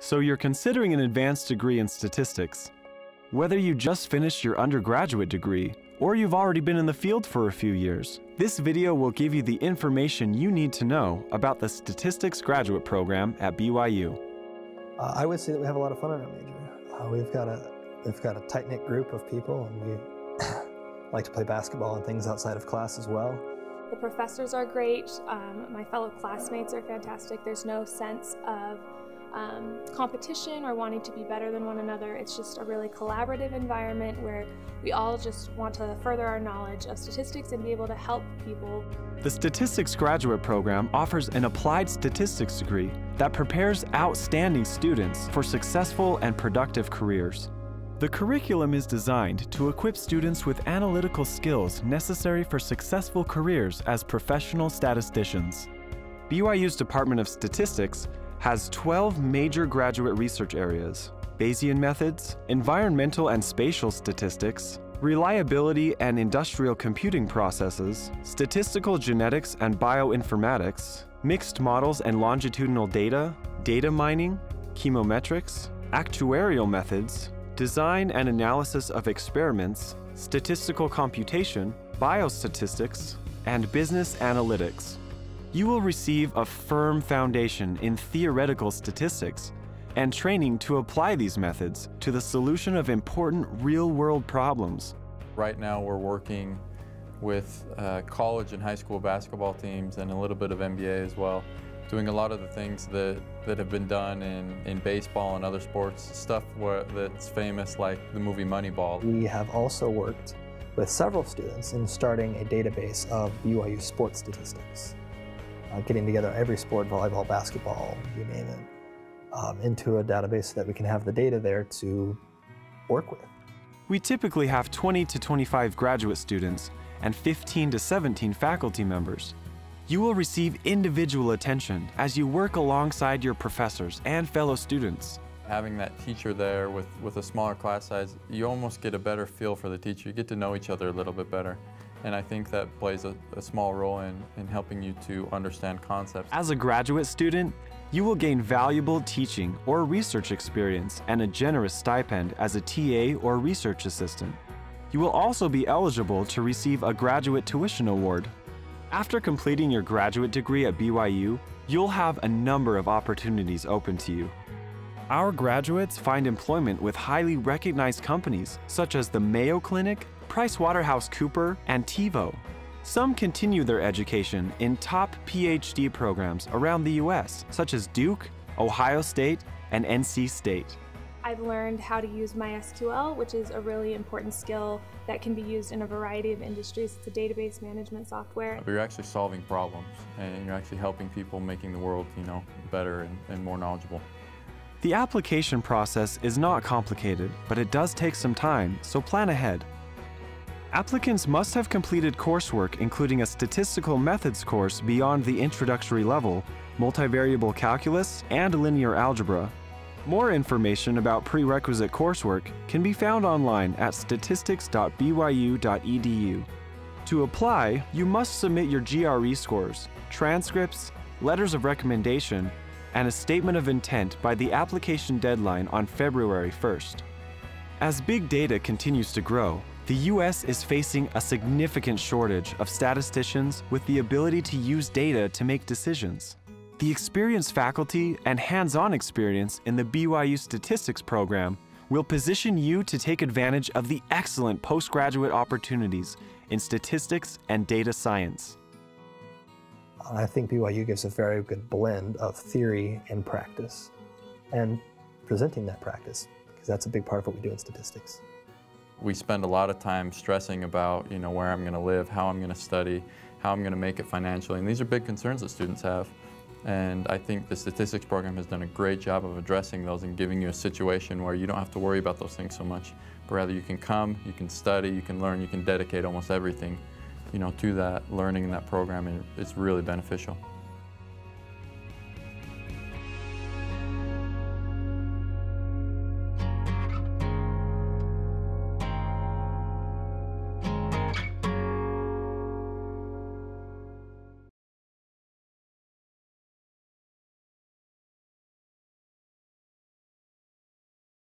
So you're considering an advanced degree in statistics. Whether you just finished your undergraduate degree or you've already been in the field for a few years, this video will give you the information you need to know about the Statistics Graduate Program at BYU. Uh, I would say that we have a lot of fun in our major. Uh, we've got a we've got a tight knit group of people, and we like to play basketball and things outside of class as well. The professors are great. Um, my fellow classmates are fantastic. There's no sense of um, competition or wanting to be better than one another. It's just a really collaborative environment where we all just want to further our knowledge of statistics and be able to help people. The Statistics Graduate Program offers an applied statistics degree that prepares outstanding students for successful and productive careers. The curriculum is designed to equip students with analytical skills necessary for successful careers as professional statisticians. BYU's Department of Statistics has 12 major graduate research areas Bayesian methods, environmental and spatial statistics, reliability and industrial computing processes, statistical genetics and bioinformatics, mixed models and longitudinal data, data mining, chemometrics, actuarial methods, design and analysis of experiments, statistical computation, biostatistics, and business analytics. You will receive a firm foundation in theoretical statistics and training to apply these methods to the solution of important real-world problems. Right now we're working with uh, college and high school basketball teams and a little bit of NBA as well doing a lot of the things that, that have been done in, in baseball and other sports, stuff where, that's famous like the movie Moneyball. We have also worked with several students in starting a database of BYU sports statistics, uh, getting together every sport, volleyball, basketball, you name it, um, into a database so that we can have the data there to work with. We typically have 20 to 25 graduate students and 15 to 17 faculty members. You will receive individual attention as you work alongside your professors and fellow students. Having that teacher there with, with a smaller class size, you almost get a better feel for the teacher. You get to know each other a little bit better. And I think that plays a, a small role in, in helping you to understand concepts. As a graduate student, you will gain valuable teaching or research experience and a generous stipend as a TA or research assistant. You will also be eligible to receive a graduate tuition award after completing your graduate degree at BYU, you'll have a number of opportunities open to you. Our graduates find employment with highly recognized companies such as the Mayo Clinic, PricewaterhouseCooper, and TiVo. Some continue their education in top PhD programs around the US, such as Duke, Ohio State, and NC State. I've learned how to use MySQL, which is a really important skill that can be used in a variety of industries. It's a database management software. You're actually solving problems and you're actually helping people making the world, you know, better and, and more knowledgeable. The application process is not complicated, but it does take some time, so plan ahead. Applicants must have completed coursework including a statistical methods course beyond the introductory level, multivariable calculus, and linear algebra, more information about prerequisite coursework can be found online at statistics.byu.edu. To apply, you must submit your GRE scores, transcripts, letters of recommendation, and a statement of intent by the application deadline on February 1st. As big data continues to grow, the US is facing a significant shortage of statisticians with the ability to use data to make decisions. The experienced faculty and hands-on experience in the BYU Statistics program will position you to take advantage of the excellent postgraduate opportunities in statistics and data science. I think BYU gives a very good blend of theory and practice and presenting that practice because that's a big part of what we do in statistics. We spend a lot of time stressing about you know, where I'm going to live, how I'm going to study, how I'm going to make it financially, and these are big concerns that students have. And I think the statistics program has done a great job of addressing those and giving you a situation where you don't have to worry about those things so much, but rather you can come, you can study, you can learn, you can dedicate almost everything you know, to that learning in that program. And it's really beneficial.